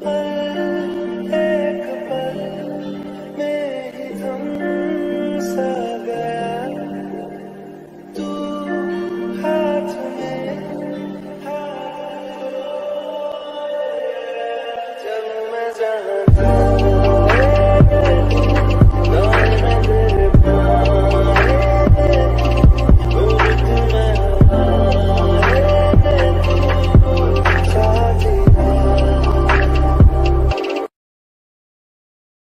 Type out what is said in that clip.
Hey.